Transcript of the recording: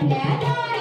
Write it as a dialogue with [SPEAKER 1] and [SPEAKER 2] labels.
[SPEAKER 1] Banana